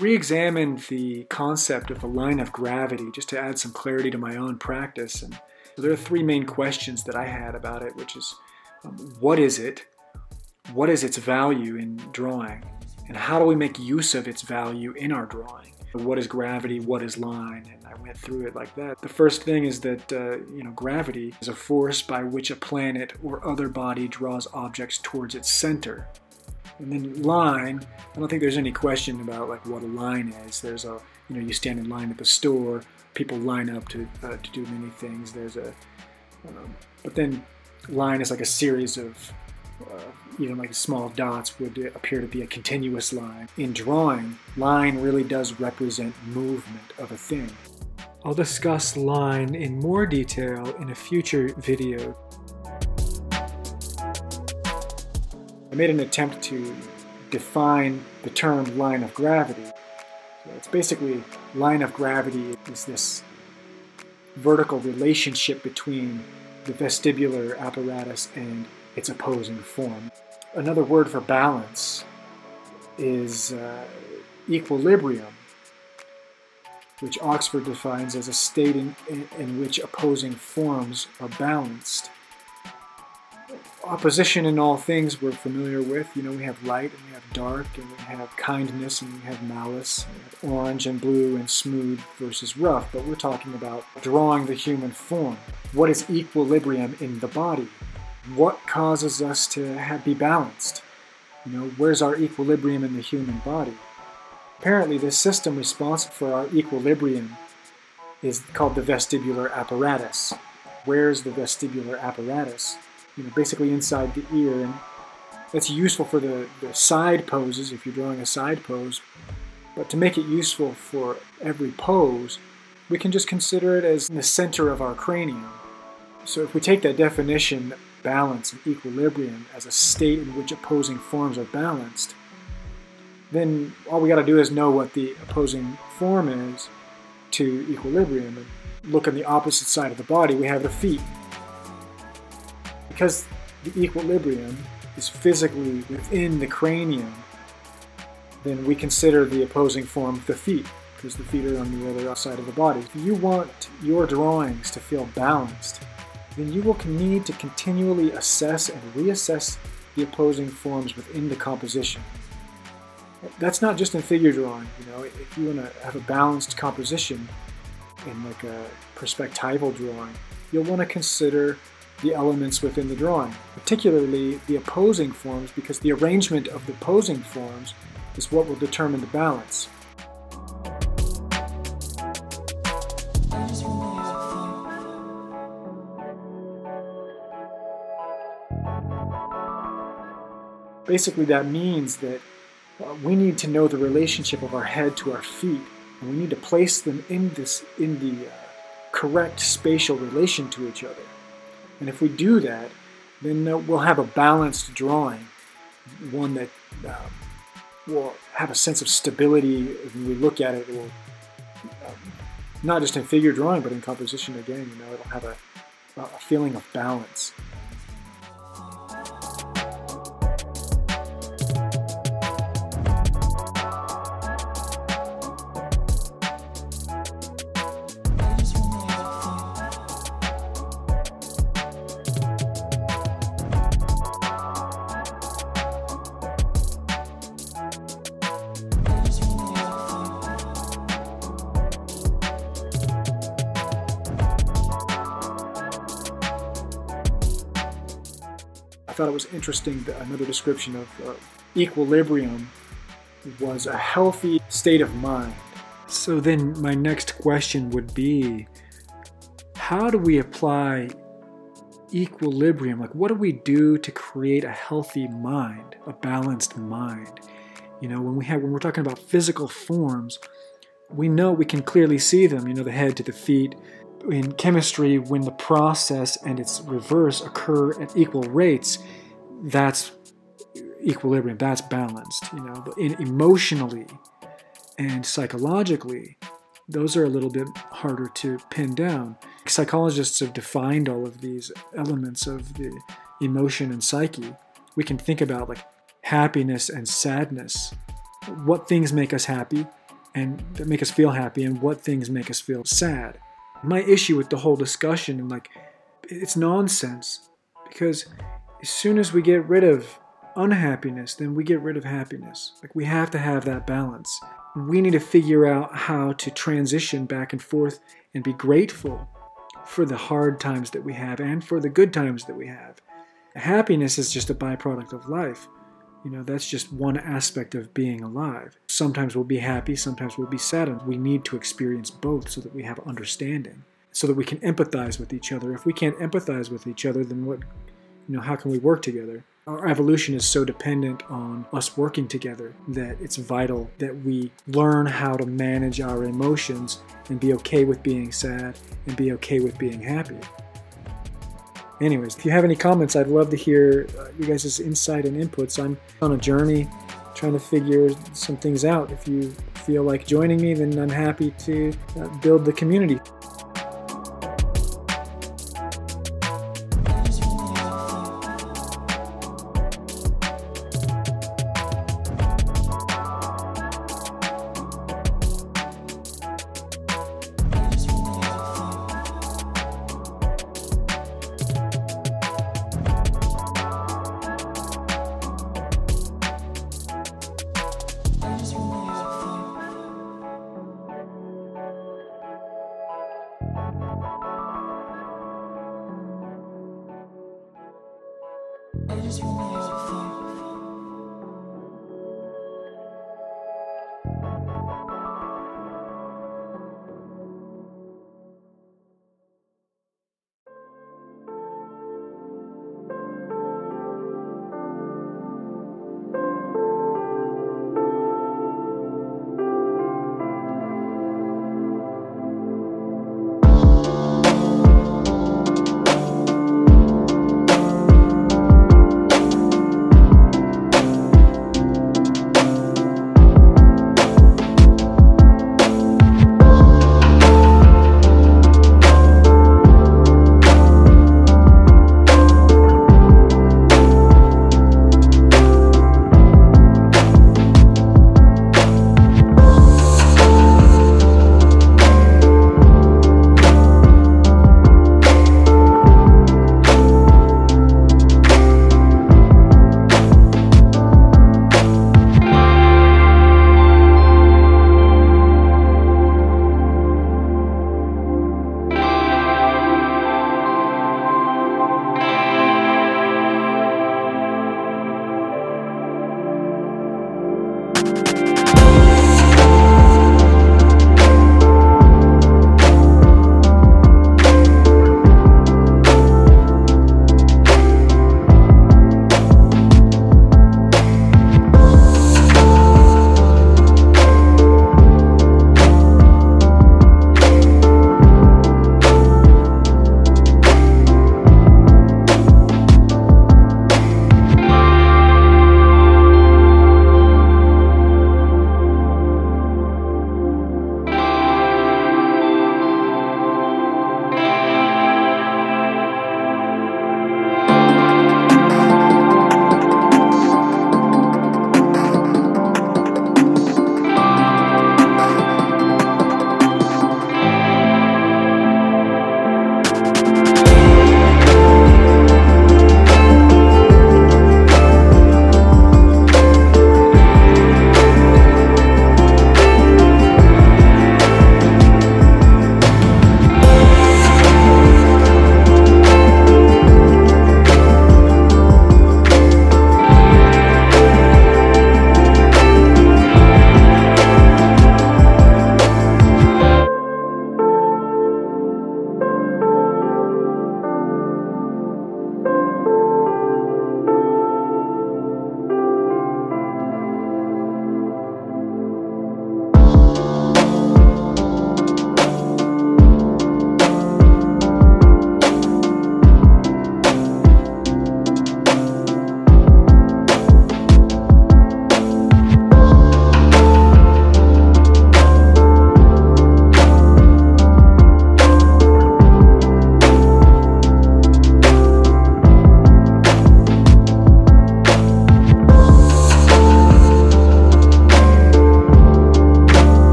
re-examined the concept of the line of gravity just to add some clarity to my own practice. And there are three main questions that I had about it, which is um, what is it? What is its value in drawing? And how do we make use of its value in our drawing? What is gravity? What is line? And I went through it like that. The first thing is that uh, you know gravity is a force by which a planet or other body draws objects towards its center. And then line, I don't think there's any question about like what a line is. There's a, you know, you stand in line at the store, people line up to, uh, to do many things. There's a, um, but then line is like a series of, uh, even like small dots would appear to be a continuous line. In drawing, line really does represent movement of a thing. I'll discuss line in more detail in a future video I made an attempt to define the term line of gravity. So it's basically line of gravity is this vertical relationship between the vestibular apparatus and its opposing form. Another word for balance is uh, equilibrium, which Oxford defines as a state in, in, in which opposing forms are balanced opposition in all things we're familiar with. You know, we have light and we have dark, and we have kindness and we have malice, we have orange and blue and smooth versus rough. But we're talking about drawing the human form. What is equilibrium in the body? What causes us to have, be balanced? You know, where's our equilibrium in the human body? Apparently, the system responsible for our equilibrium is called the vestibular apparatus. Where's the vestibular apparatus? You know, basically inside the ear. And that's useful for the, the side poses if you're drawing a side pose. But to make it useful for every pose, we can just consider it as the center of our cranium. So if we take that definition, balance and equilibrium, as a state in which opposing forms are balanced, then all we got to do is know what the opposing form is to equilibrium and look on the opposite side of the body. We have the feet because the equilibrium is physically within the cranium, then we consider the opposing form the feet, because the feet are on the other side of the body. If you want your drawings to feel balanced, then you will need to continually assess and reassess the opposing forms within the composition. That's not just in figure drawing, you know, if you want to have a balanced composition in like a perspectival drawing, you'll want to consider the elements within the drawing, particularly the opposing forms, because the arrangement of the opposing forms is what will determine the balance. Basically, that means that uh, we need to know the relationship of our head to our feet, and we need to place them in this in the uh, correct spatial relation to each other. And if we do that, then uh, we'll have a balanced drawing, one that uh, will have a sense of stability when we look at it. It will, um, not just in figure drawing, but in composition again, you know, it'll have a, a feeling of balance. Thought it was interesting that another description of uh, equilibrium was a healthy state of mind. So then my next question would be how do we apply equilibrium? Like what do we do to create a healthy mind, a balanced mind? You know, when we have when we're talking about physical forms, we know we can clearly see them, you know, the head to the feet, in chemistry, when the process and its reverse occur at equal rates, that's equilibrium, that's balanced, you know. But in emotionally and psychologically, those are a little bit harder to pin down. Psychologists have defined all of these elements of the emotion and psyche. We can think about like happiness and sadness. What things make us happy? and that make us feel happy and what things make us feel sad. My issue with the whole discussion and like it's nonsense because as soon as we get rid of unhappiness, then we get rid of happiness. Like we have to have that balance. We need to figure out how to transition back and forth and be grateful for the hard times that we have and for the good times that we have. Happiness is just a byproduct of life. You know, that's just one aspect of being alive. Sometimes we'll be happy, sometimes we'll be sad, and we need to experience both so that we have understanding, so that we can empathize with each other. If we can't empathize with each other, then what, you know, how can we work together? Our evolution is so dependent on us working together that it's vital that we learn how to manage our emotions and be okay with being sad and be okay with being happy. Anyways, if you have any comments, I'd love to hear uh, you guys' insight and inputs. I'm on a journey trying to figure some things out. If you feel like joining me, then I'm happy to uh, build the community. Just wanna